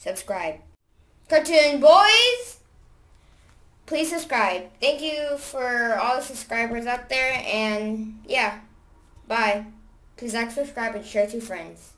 subscribe. Cartoon Boyz, please subscribe. Thank you for all the subscribers out there, and yeah, bye. Please like, subscribe, and share to friends.